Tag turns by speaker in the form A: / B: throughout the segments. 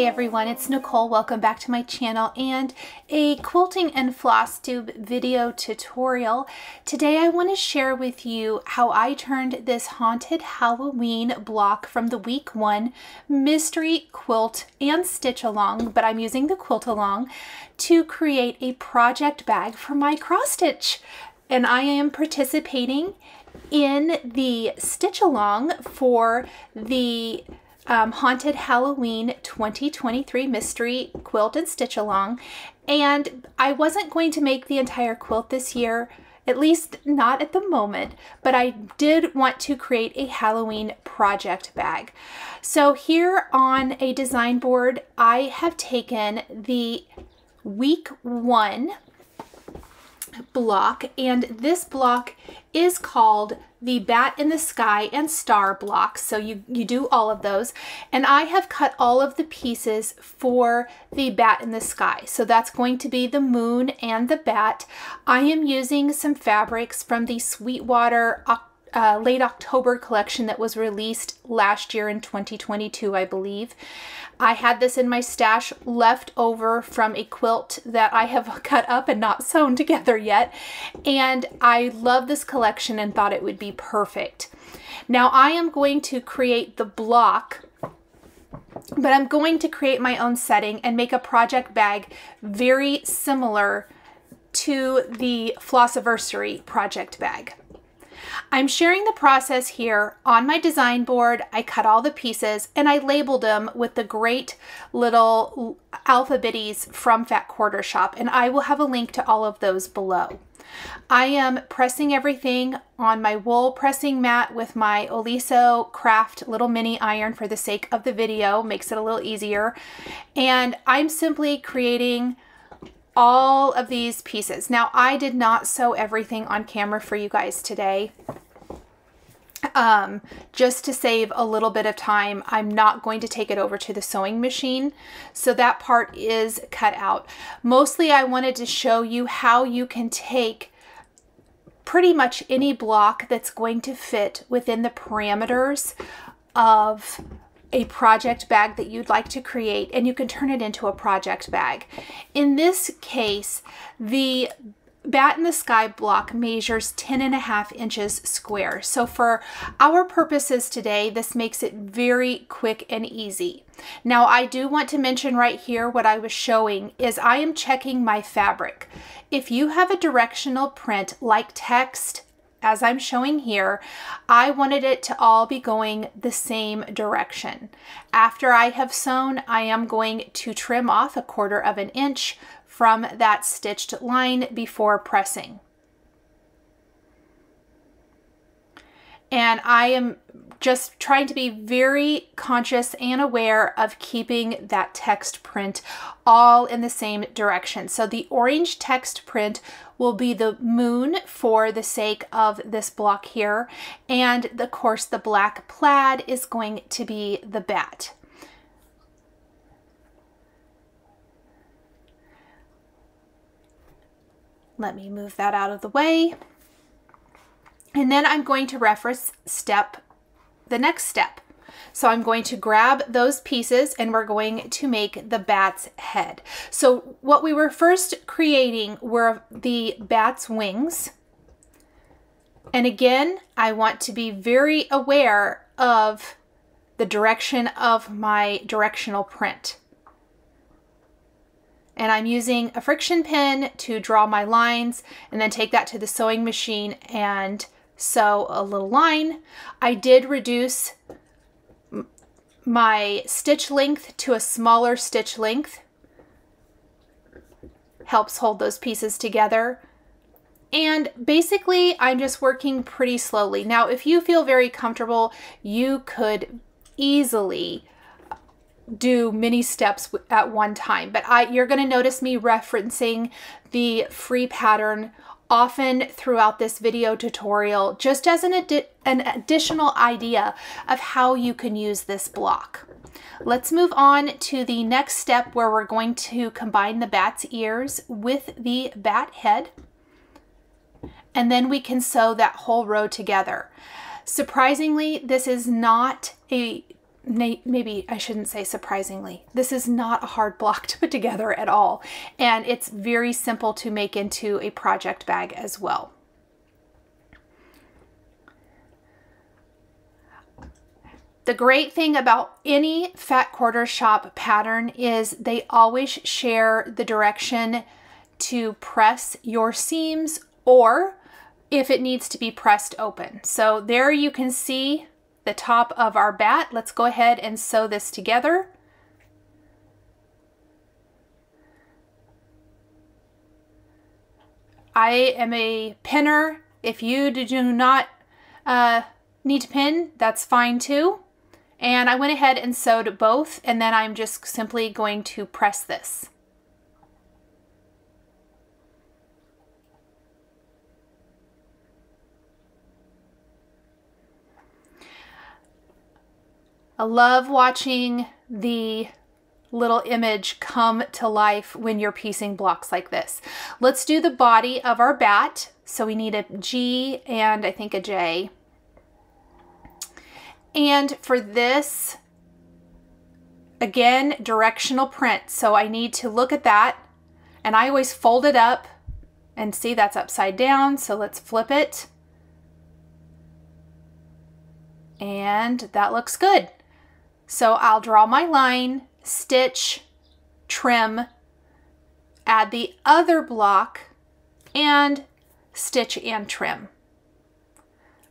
A: Hi everyone, it's Nichol. Welcome back to my channel and a quilting and floss tube video tutorial. Today I want to share with you how I turned this Haunted Halloween block from the week one mystery quilt and stitch along, but I'm using the quilt along to create a project bag for my cross stitch. And I am participating in the stitch along for the um, Haunted Halloween 2023 Mystery Quilt and Stitch Along. And I wasn't going to make the entire quilt this year, at least not at the moment, but I did want to create a Halloween project bag. So here on a design board, I have taken the week one block and this block is called the bat in the sky and star blocks so you you do all of those. And I have cut all of the pieces for the bat in the sky. So that's going to be the moon and the bat. I am using some fabrics from the Sweetwater uh, late October collection that was released last year in 2022, I believe. I had this in my stash left over from a quilt that I have cut up and not sewn together yet. And I love this collection and thought it would be perfect. Now I am going to create the block but I'm going to create my own setting and make a project bag very similar to the Flossiversary project bag. I'm sharing the process here on my design board. I cut all the pieces and I labeled them with the great little alphabetties from Fat Quarter Shop and I will have a link to all of those below. I am pressing everything on my wool pressing mat with my Oliso Craft little mini iron for the sake of the video, makes it a little easier. And I'm simply creating all of these pieces. Now, I did not sew everything on camera for you guys today. Um, just to save a little bit of time, I'm not going to take it over to the sewing machine. So that part is cut out. Mostly I wanted to show you how you can take pretty much any block that's going to fit within the parameters of a project bag that you'd like to create and you can turn it into a project bag. In this case, the Bat in the Sky block measures 10 and a half inches square. So for our purposes today, this makes it very quick and easy. Now I do want to mention right here what I was showing is I am checking my fabric. If you have a directional print like text, as I'm showing here, I wanted it to all be going the same direction. After I have sewn, I am going to trim off a quarter of an inch from that stitched line before pressing. And I am just trying to be very conscious and aware of keeping that text print all in the same direction. So the orange text print will be the moon for the sake of this block here. And of course the black plaid is going to be the bat. Let me move that out of the way. And then I'm going to reference step, the next step. So I'm going to grab those pieces and we're going to make the bat's head. So what we were first creating were the bat's wings. And again, I want to be very aware of the direction of my directional print. And I'm using a friction pin to draw my lines and then take that to the sewing machine and sew a little line. I did reduce my stitch length to a smaller stitch length. Helps hold those pieces together. And basically, I'm just working pretty slowly. Now, if you feel very comfortable, you could easily do many steps at one time. But I, you're going to notice me referencing the free pattern often throughout this video tutorial just as an, an additional idea of how you can use this block. Let's move on to the next step where we're going to combine the bat's ears with the bat head and then we can sew that whole row together. Surprisingly, this is not a maybe I shouldn't say surprisingly, this is not a hard block to put together at all. And it's very simple to make into a project bag as well. The great thing about any fat quarter shop pattern is they always share the direction to press your seams or if it needs to be pressed open. So there you can see the top of our bat. Let's go ahead and sew this together. I am a pinner. If you do not uh, need to pin, that's fine too. And I went ahead and sewed both and then I'm just simply going to press this. I love watching the little image come to life when you're piecing blocks like this. Let's do the body of our bat. So we need a G and I think a J. And for this, again, directional print. So I need to look at that and I always fold it up and see that's upside down. So let's flip it. And that looks good. So I'll draw my line, stitch, trim, add the other block, and stitch and trim.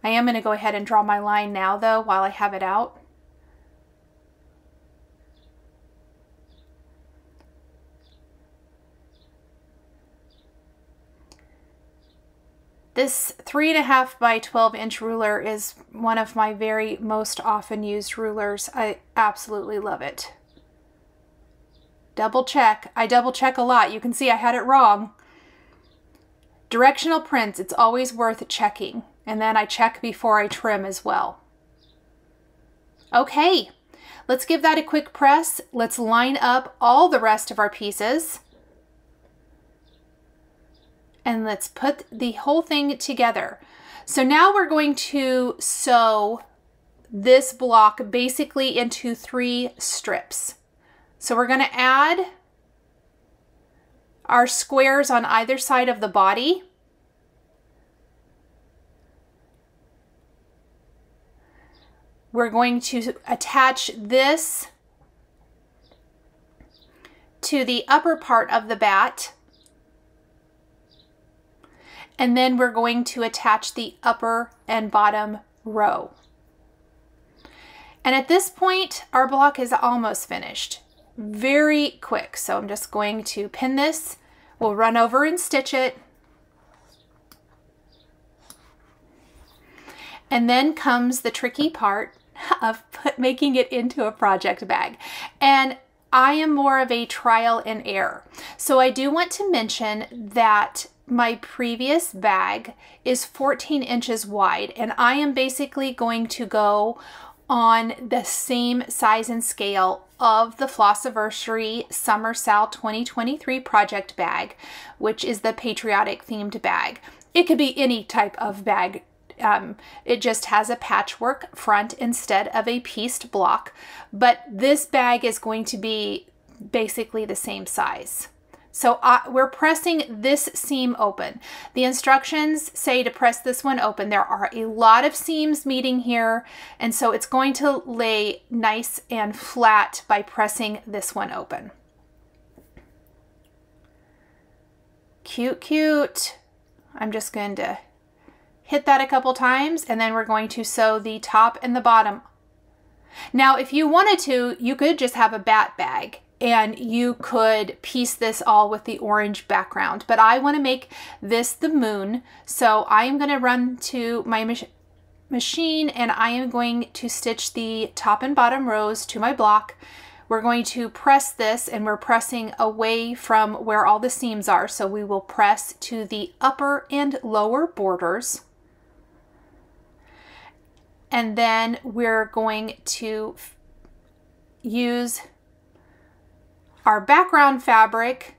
A: I am going to go ahead and draw my line now though while I have it out. This three and a half by 12 inch ruler is one of my very most often used rulers. I absolutely love it. Double check. I double check a lot. You can see I had it wrong. Directional prints, it's always worth checking. And then I check before I trim as well. Okay, let's give that a quick press. Let's line up all the rest of our pieces and let's put the whole thing together. So now we're going to sew this block basically into three strips. So we're going to add our squares on either side of the body. We're going to attach this to the upper part of the bat and then we're going to attach the upper and bottom row. And at this point, our block is almost finished. Very quick. So I'm just going to pin this. We'll run over and stitch it. And then comes the tricky part of put, making it into a project bag. And I am more of a trial and error. So I do want to mention that my previous bag is 14 inches wide and I am basically going to go on the same size and scale of the Flossiversary Summer Sal 2023 project bag, which is the patriotic themed bag. It could be any type of bag. Um, it just has a patchwork front instead of a pieced block, but this bag is going to be basically the same size. So I, we're pressing this seam open. The instructions say to press this one open. There are a lot of seams meeting here, and so it's going to lay nice and flat by pressing this one open. Cute, cute. I'm just going to hit that a couple times, and then we're going to sew the top and the bottom. Now, if you wanted to, you could just have a bat bag and you could piece this all with the orange background. But I want to make this the moon, so I am going to run to my mach machine and I am going to stitch the top and bottom rows to my block. We're going to press this and we're pressing away from where all the seams are. So we will press to the upper and lower borders. And then we're going to use our background fabric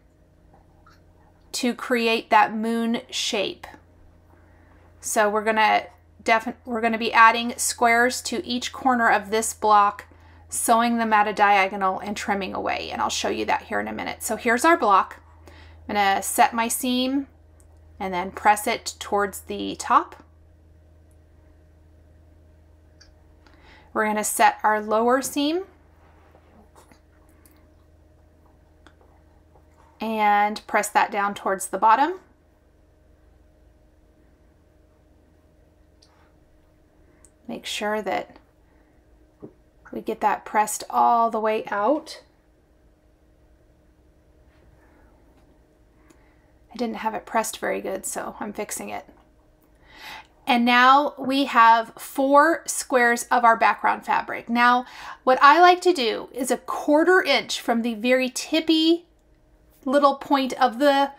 A: to create that moon shape. So we're gonna we're gonna be adding squares to each corner of this block sewing them at a diagonal and trimming away. And I'll show you that here in a minute. So here's our block. I'm gonna set my seam and then press it towards the top. We're gonna set our lower seam and press that down towards the bottom. Make sure that we get that pressed all the way out. I didn't have it pressed very good, so I'm fixing it. And now we have four squares of our background fabric. Now, what I like to do is a quarter inch from the very tippy little point of the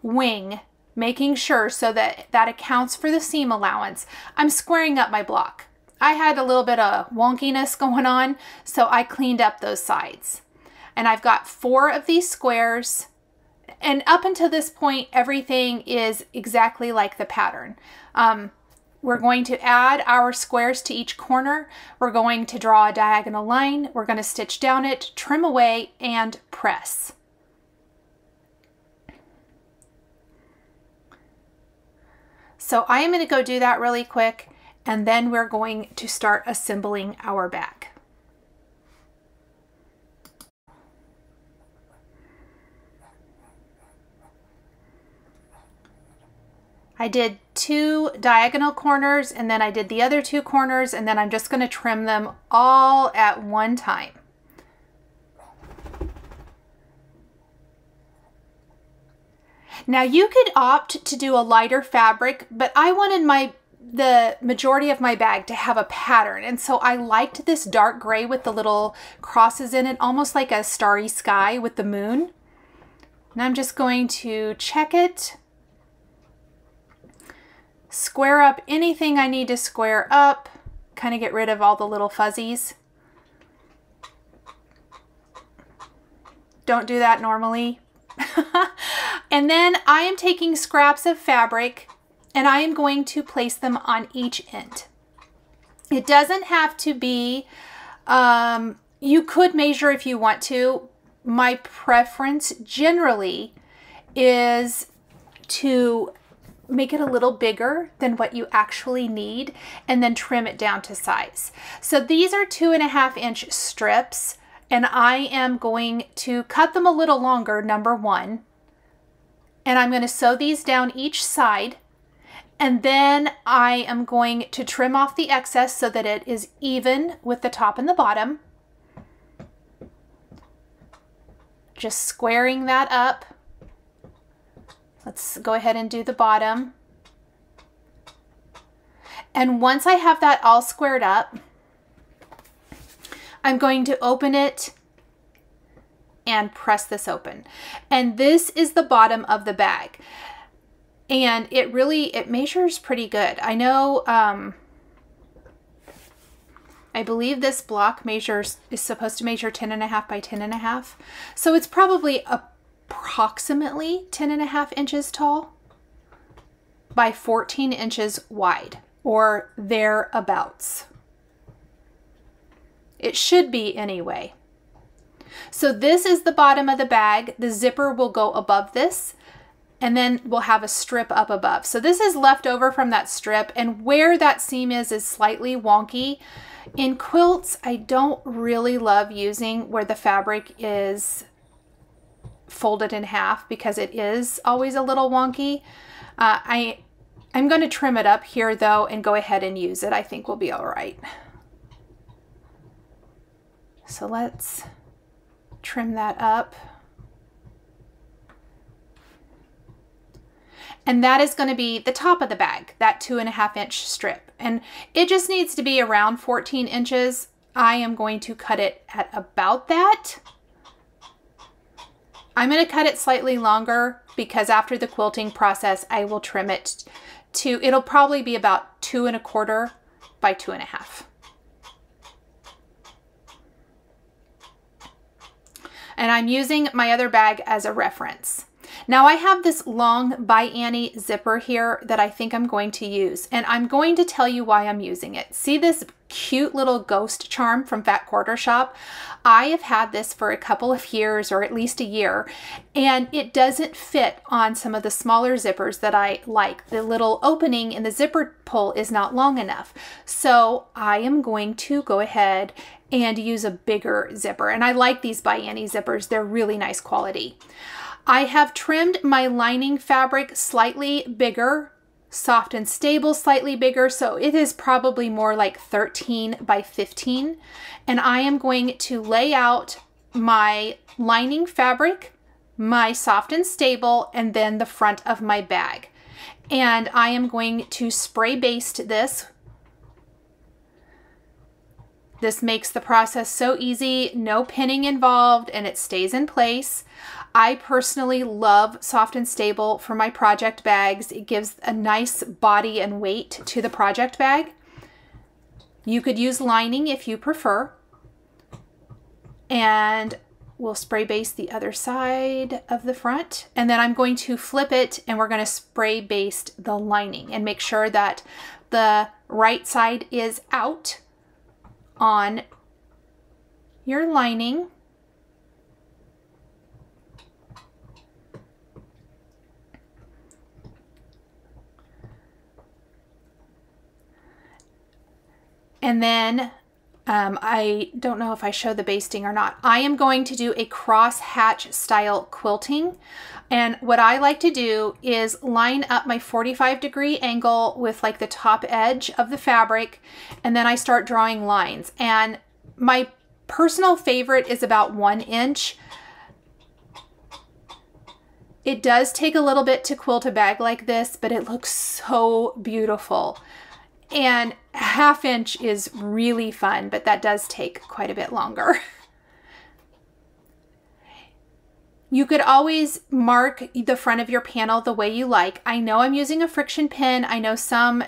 A: wing, making sure so that that accounts for the seam allowance. I'm squaring up my block. I had a little bit of wonkiness going on, so I cleaned up those sides. And I've got four of these squares. And up until this point, everything is exactly like the pattern. Um, we're going to add our squares to each corner. We're going to draw a diagonal line. We're going to stitch down it, trim away, and press. So I am going to go do that really quick and then we're going to start assembling our bag. I did two diagonal corners and then I did the other two corners and then I'm just going to trim them all at one time. Now you could opt to do a lighter fabric, but I wanted my the majority of my bag to have a pattern. And so I liked this dark gray with the little crosses in it, almost like a starry sky with the moon. And I'm just going to check it, square up anything I need to square up, kind of get rid of all the little fuzzies. Don't do that normally. and then I am taking scraps of fabric and I am going to place them on each end. It doesn't have to be, um, you could measure if you want to. My preference generally is to make it a little bigger than what you actually need and then trim it down to size. So these are two and a half inch strips and I am going to cut them a little longer, number one, and I'm going to sew these down each side and then I am going to trim off the excess so that it is even with the top and the bottom. Just squaring that up. Let's go ahead and do the bottom. And once I have that all squared up, I'm going to open it and press this open. And this is the bottom of the bag and it really it measures pretty good i know um i believe this block measures is supposed to measure 10 and a half by 10 and a half so it's probably approximately 10 and a half inches tall by 14 inches wide or thereabouts it should be anyway so this is the bottom of the bag the zipper will go above this and then we'll have a strip up above. So this is left over from that strip and where that seam is is slightly wonky. In quilts, I don't really love using where the fabric is folded in half because it is always a little wonky. Uh, I, I'm going to trim it up here though and go ahead and use it. I think we'll be all right. So let's trim that up. And that is going to be the top of the bag, that two and a half inch strip. And it just needs to be around 14 inches. I am going to cut it at about that. I'm going to cut it slightly longer because after the quilting process, I will trim it to, it'll probably be about two and a quarter by two and a half. And I'm using my other bag as a reference. Now I have this long by Annie zipper here that I think I'm going to use and I'm going to tell you why I'm using it. See this cute little ghost charm from Fat Quarter Shop? I have had this for a couple of years or at least a year and it doesn't fit on some of the smaller zippers that I like. The little opening in the zipper pull is not long enough. So I am going to go ahead and use a bigger zipper. And I like these by Annie zippers. They're really nice quality. I have trimmed my lining fabric slightly bigger, soft and stable slightly bigger, so it is probably more like 13 by 15. And I am going to lay out my lining fabric, my soft and stable, and then the front of my bag. And I am going to spray baste this this makes the process so easy, no pinning involved, and it stays in place. I personally love Soft and Stable for my project bags. It gives a nice body and weight to the project bag. You could use lining if you prefer. And we'll spray base the other side of the front. And then I'm going to flip it and we're going to spray baste the lining and make sure that the right side is out on your lining. And then um, I don't know if I show the basting or not. I am going to do a cross hatch style quilting. And what I like to do is line up my 45 degree angle with like the top edge of the fabric. And then I start drawing lines. And my personal favorite is about one inch. It does take a little bit to quilt a bag like this, but it looks so beautiful. And half inch is really fun, but that does take quite a bit longer. You could always mark the front of your panel the way you like. I know I'm using a friction pin. I know some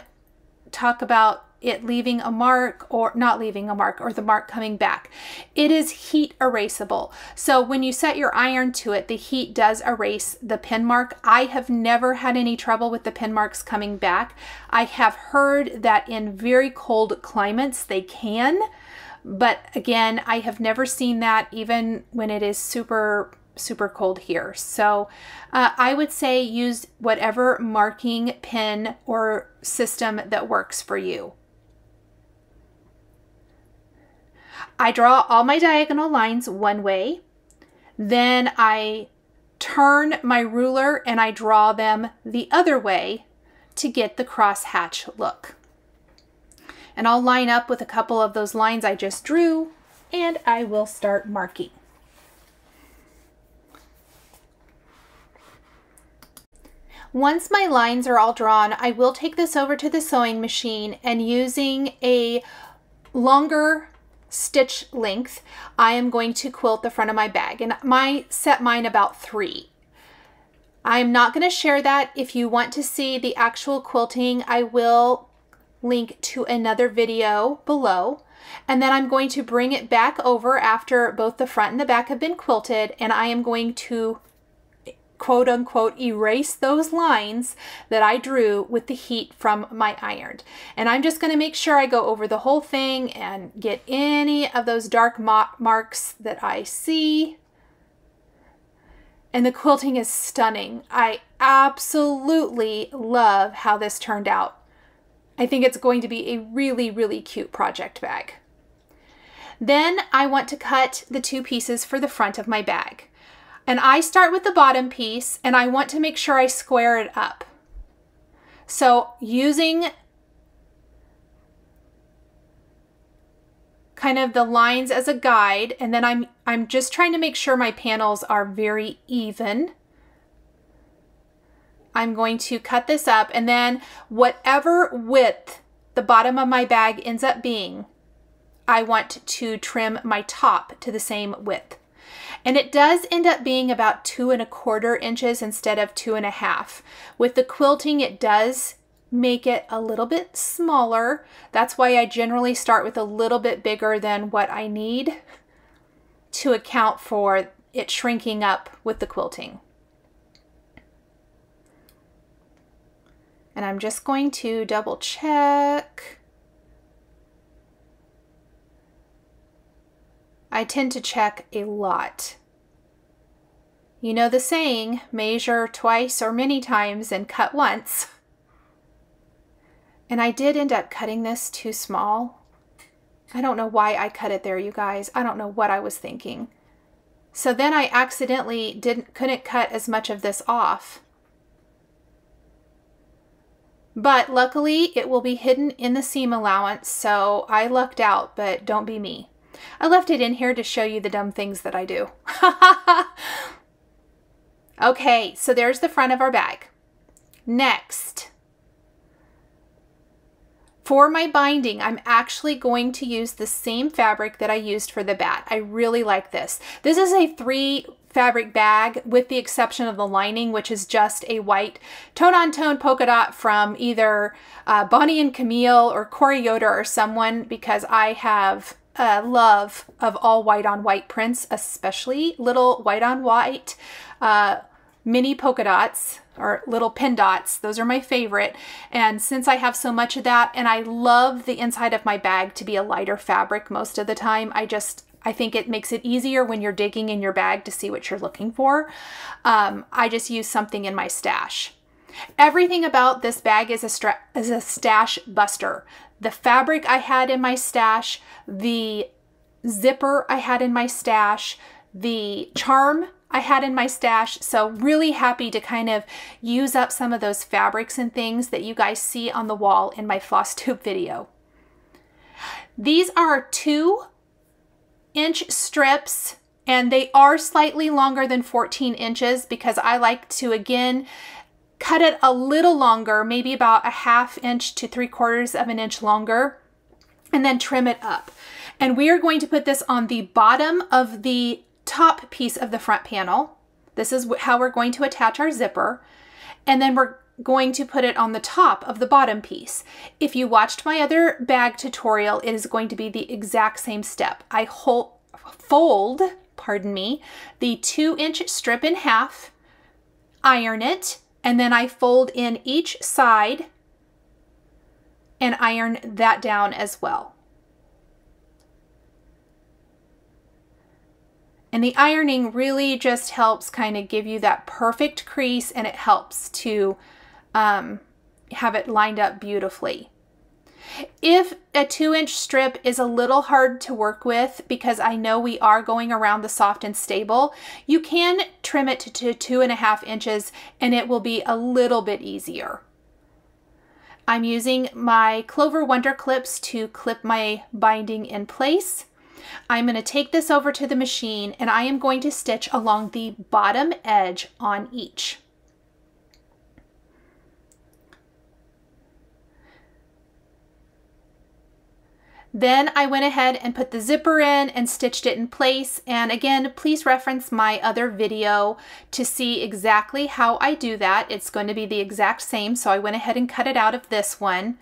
A: talk about it leaving a mark or not leaving a mark or the mark coming back. It is heat erasable. So when you set your iron to it, the heat does erase the pin mark. I have never had any trouble with the pin marks coming back. I have heard that in very cold climates they can, but again, I have never seen that even when it is super super cold here. So uh, I would say use whatever marking pin or system that works for you. I draw all my diagonal lines one way, then I turn my ruler and I draw them the other way to get the cross hatch look. And I'll line up with a couple of those lines I just drew and I will start marking. Once my lines are all drawn, I will take this over to the sewing machine and using a longer stitch length, I am going to quilt the front of my bag. And my set mine about three. I'm not going to share that. If you want to see the actual quilting, I will link to another video below. And then I'm going to bring it back over after both the front and the back have been quilted and I am going to quote unquote erase those lines that I drew with the heat from my iron. And I'm just going to make sure I go over the whole thing and get any of those dark marks that I see. And the quilting is stunning. I absolutely love how this turned out. I think it's going to be a really, really cute project bag. Then I want to cut the two pieces for the front of my bag. And I start with the bottom piece and I want to make sure I square it up. So using kind of the lines as a guide and then I'm I'm just trying to make sure my panels are very even. I'm going to cut this up and then whatever width the bottom of my bag ends up being, I want to trim my top to the same width. And it does end up being about two and a quarter inches instead of two and a half. With the quilting, it does make it a little bit smaller. That's why I generally start with a little bit bigger than what I need to account for it shrinking up with the quilting. And I'm just going to double check. I tend to check a lot. You know the saying, measure twice or many times and cut once. And I did end up cutting this too small. I don't know why I cut it there, you guys. I don't know what I was thinking. So then I accidentally didn't couldn't cut as much of this off. But luckily it will be hidden in the seam allowance, so I lucked out, but don't be me. I left it in here to show you the dumb things that I do. Okay, so there's the front of our bag. Next, for my binding, I'm actually going to use the same fabric that I used for the bat. I really like this. This is a three fabric bag with the exception of the lining, which is just a white tone-on-tone -tone polka dot from either uh, Bonnie and Camille or Corey Yoder or someone because I have a love of all white on white prints, especially little white on white uh, mini polka dots or little pin dots. Those are my favorite. And since I have so much of that and I love the inside of my bag to be a lighter fabric most of the time, I just, I think it makes it easier when you're digging in your bag to see what you're looking for. Um, I just use something in my stash. Everything about this bag is a, is a stash buster. The fabric I had in my stash, the zipper I had in my stash, the charm I had in my stash. So really happy to kind of use up some of those fabrics and things that you guys see on the wall in my floss tube video. These are two inch strips and they are slightly longer than 14 inches because I like to again cut it a little longer, maybe about a half inch to three quarters of an inch longer and then trim it up. And we are going to put this on the bottom of the top piece of the front panel. This is how we're going to attach our zipper. And then we're going to put it on the top of the bottom piece. If you watched my other bag tutorial, it is going to be the exact same step. I hold, fold, pardon me, the two inch strip in half, iron it, and then I fold in each side and iron that down as well. And the ironing really just helps kind of give you that perfect crease and it helps to um, have it lined up beautifully. If a two inch strip is a little hard to work with because I know we are going around the soft and stable, you can trim it to two and a half inches and it will be a little bit easier. I'm using my Clover Wonder Clips to clip my binding in place. I'm going to take this over to the machine and I am going to stitch along the bottom edge on each. Then I went ahead and put the zipper in and stitched it in place. And again, please reference my other video to see exactly how I do that. It's going to be the exact same. So I went ahead and cut it out of this one.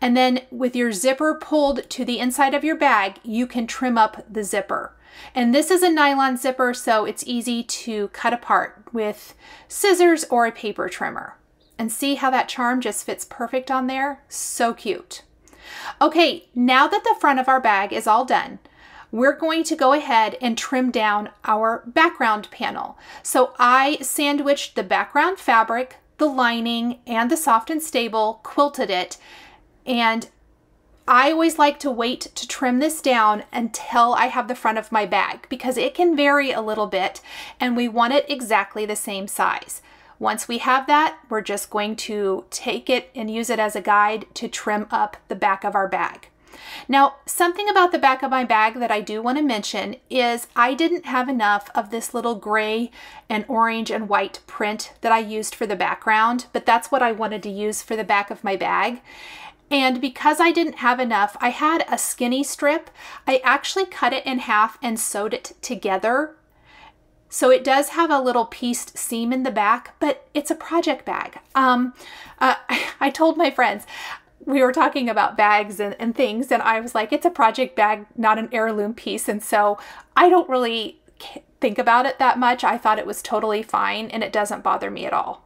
A: And then with your zipper pulled to the inside of your bag, you can trim up the zipper. And this is a nylon zipper, so it's easy to cut apart with scissors or a paper trimmer. And see how that charm just fits perfect on there? So cute. Okay, now that the front of our bag is all done, we're going to go ahead and trim down our background panel. So I sandwiched the background fabric, the lining, and the soft and stable, quilted it, and I always like to wait to trim this down until I have the front of my bag because it can vary a little bit and we want it exactly the same size. Once we have that, we're just going to take it and use it as a guide to trim up the back of our bag. Now, something about the back of my bag that I do want to mention is I didn't have enough of this little gray and orange and white print that I used for the background, but that's what I wanted to use for the back of my bag. And because I didn't have enough, I had a skinny strip. I actually cut it in half and sewed it together so it does have a little pieced seam in the back, but it's a project bag. Um, uh, I told my friends, we were talking about bags and, and things, and I was like, it's a project bag, not an heirloom piece. And so I don't really think about it that much. I thought it was totally fine and it doesn't bother me at all.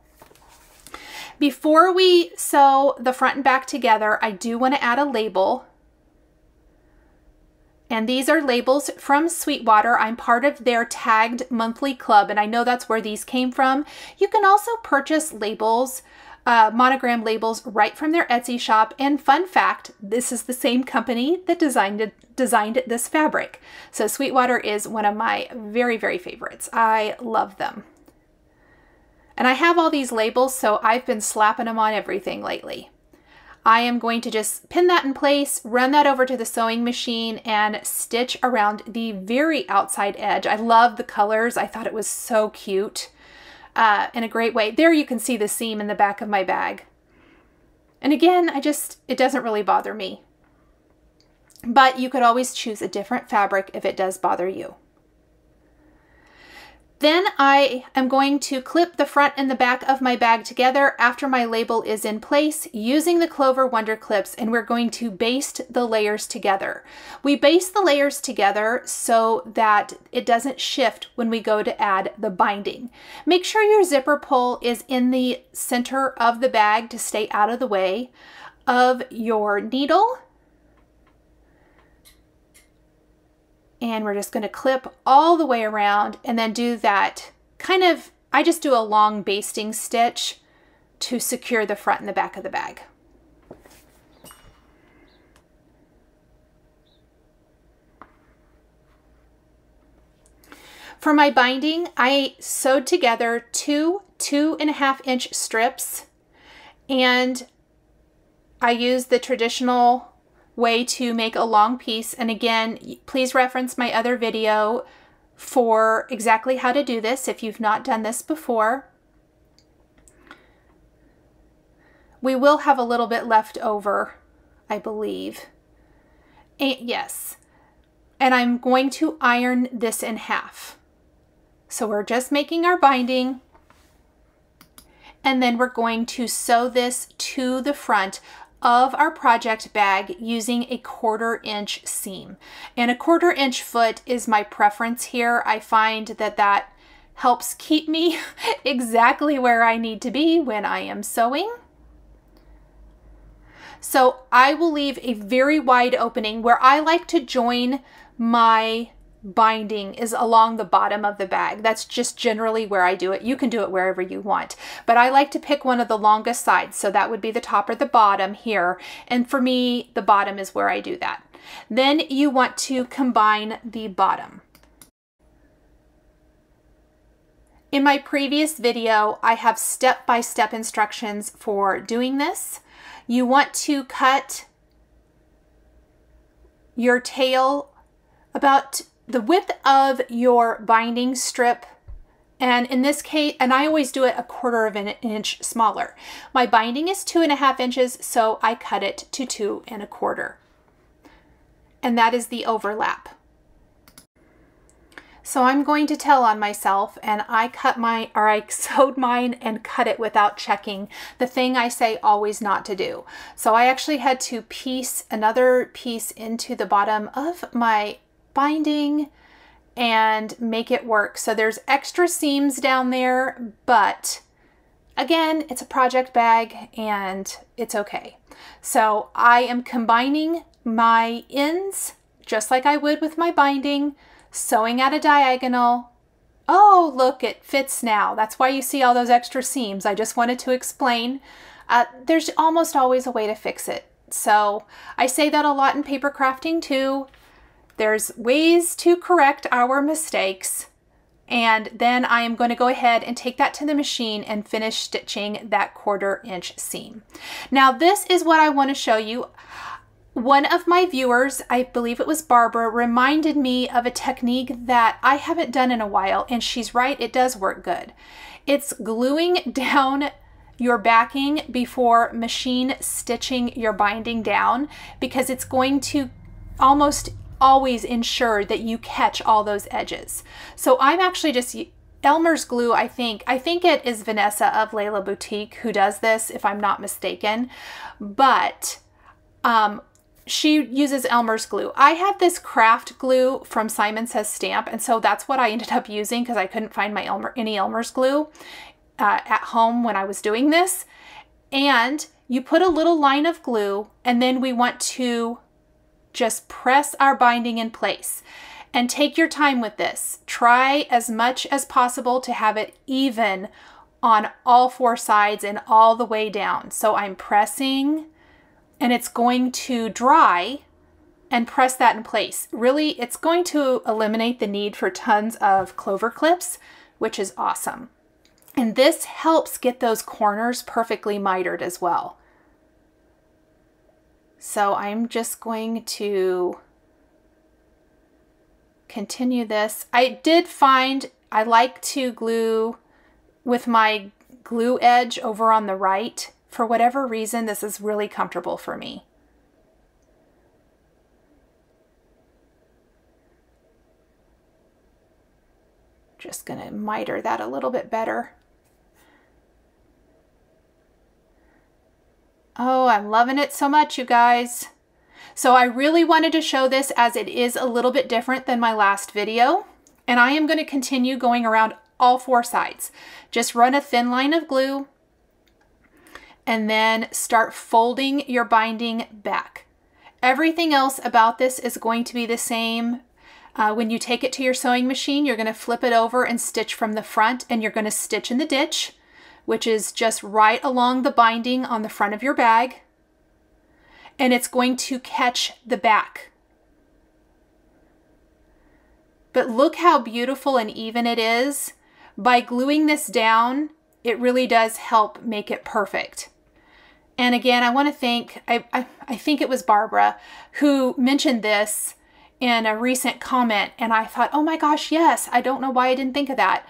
A: Before we sew the front and back together, I do want to add a label. And these are labels from Sweetwater. I'm part of their tagged monthly club, and I know that's where these came from. You can also purchase labels, uh, monogram labels, right from their Etsy shop. And fun fact, this is the same company that designed it, designed this fabric. So Sweetwater is one of my very, very favorites. I love them. And I have all these labels, so I've been slapping them on everything lately. I am going to just pin that in place, run that over to the sewing machine and stitch around the very outside edge. I love the colors. I thought it was so cute uh, in a great way. There you can see the seam in the back of my bag. And again, I just, it doesn't really bother me. But you could always choose a different fabric if it does bother you. Then I am going to clip the front and the back of my bag together after my label is in place using the Clover Wonder Clips and we're going to baste the layers together. We baste the layers together so that it doesn't shift when we go to add the binding. Make sure your zipper pull is in the center of the bag to stay out of the way of your needle and we're just going to clip all the way around and then do that kind of, I just do a long basting stitch to secure the front and the back of the bag. For my binding, I sewed together two two and a half inch strips and I used the traditional way to make a long piece. And again, please reference my other video for exactly how to do this if you've not done this before. We will have a little bit left over, I believe. And yes, and I'm going to iron this in half. So we're just making our binding and then we're going to sew this to the front of our project bag using a quarter inch seam. And a quarter inch foot is my preference here. I find that that helps keep me exactly where I need to be when I am sewing. So I will leave a very wide opening where I like to join my binding is along the bottom of the bag. That's just generally where I do it. You can do it wherever you want, but I like to pick one of the longest sides. So that would be the top or the bottom here. And for me, the bottom is where I do that. Then you want to combine the bottom. In my previous video, I have step-by-step -step instructions for doing this. You want to cut your tail about the width of your binding strip and in this case, and I always do it a quarter of an inch smaller. My binding is two and a half inches, so I cut it to two and a quarter. And that is the overlap. So I'm going to tell on myself and I cut my, or I sewed mine and cut it without checking the thing I say always not to do. So I actually had to piece another piece into the bottom of my binding and make it work. So there's extra seams down there, but again, it's a project bag and it's okay. So I am combining my ends just like I would with my binding, sewing at a diagonal. Oh, look, it fits now. That's why you see all those extra seams. I just wanted to explain. Uh, there's almost always a way to fix it. So I say that a lot in paper crafting too. There's ways to correct our mistakes. And then I am going to go ahead and take that to the machine and finish stitching that quarter inch seam. Now this is what I want to show you. One of my viewers, I believe it was Barbara, reminded me of a technique that I haven't done in a while, and she's right, it does work good. It's gluing down your backing before machine stitching your binding down because it's going to almost always ensure that you catch all those edges. So I'm actually just Elmer's glue, I think, I think it is Vanessa of Lella Boutique who does this, if I'm not mistaken, but um, she uses Elmer's glue. I have this craft glue from Simon Says Stamp, and so that's what I ended up using because I couldn't find my Elmer any Elmer's glue uh, at home when I was doing this. And you put a little line of glue and then we want to just press our binding in place. And take your time with this. Try as much as possible to have it even on all four sides and all the way down. So I'm pressing and it's going to dry and press that in place. Really, it's going to eliminate the need for tons of clover clips, which is awesome. And this helps get those corners perfectly mitered as well. So I'm just going to continue this. I did find I like to glue with my glue edge over on the right. For whatever reason, this is really comfortable for me. Just going to miter that a little bit better. Oh, I'm loving it so much, you guys. So I really wanted to show this as it is a little bit different than my last video. And I am going to continue going around all four sides. Just run a thin line of glue and then start folding your binding back. Everything else about this is going to be the same. Uh, when you take it to your sewing machine, you're going to flip it over and stitch from the front and you're going to stitch in the ditch which is just right along the binding on the front of your bag. And it's going to catch the back. But look how beautiful and even it is. By gluing this down, it really does help make it perfect. And again, I want to thank, I, I, I, think it was Barbara, who mentioned this in a recent comment. And I thought, oh my gosh, yes, I don't know why I didn't think of that.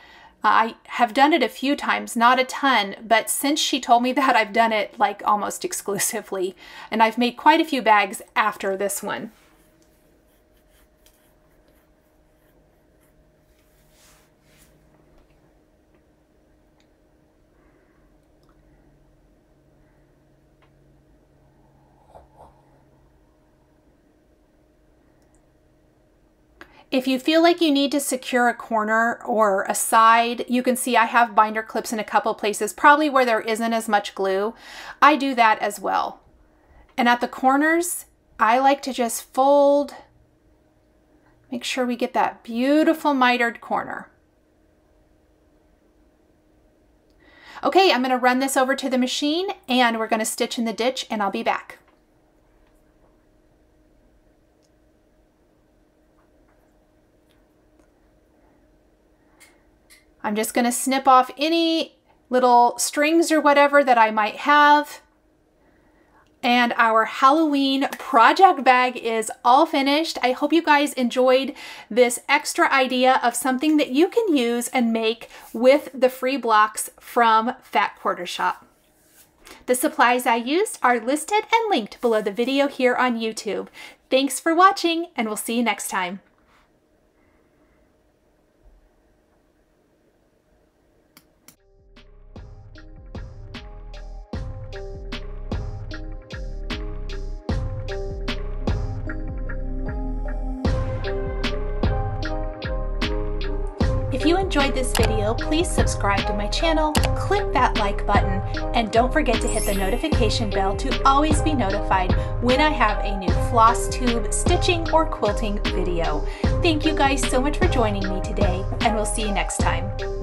A: I have done it a few times, not a ton, but since she told me that, I've done it like almost exclusively. And I've made quite a few bags after this one. If you feel like you need to secure a corner or a side, you can see I have binder clips in a couple places, probably where there isn't as much glue. I do that as well. And at the corners, I like to just fold, make sure we get that beautiful mitered corner. Okay, I'm gonna run this over to the machine and we're gonna stitch in the ditch and I'll be back. I'm just going to snip off any little strings or whatever that I might have. And our Halloween project bag is all finished. I hope you guys enjoyed this extra idea of something that you can use and make with the free blocks from Fat Quarter Shop. The supplies I used are listed and linked below the video here on YouTube. Thanks for watching and we'll see you next time. Enjoyed this video, please subscribe to my channel, click that like button, and don't forget to hit the notification bell to always be notified when I have a new floss tube, stitching, or quilting video. Thank you guys so much for joining me today, and we'll see you next time.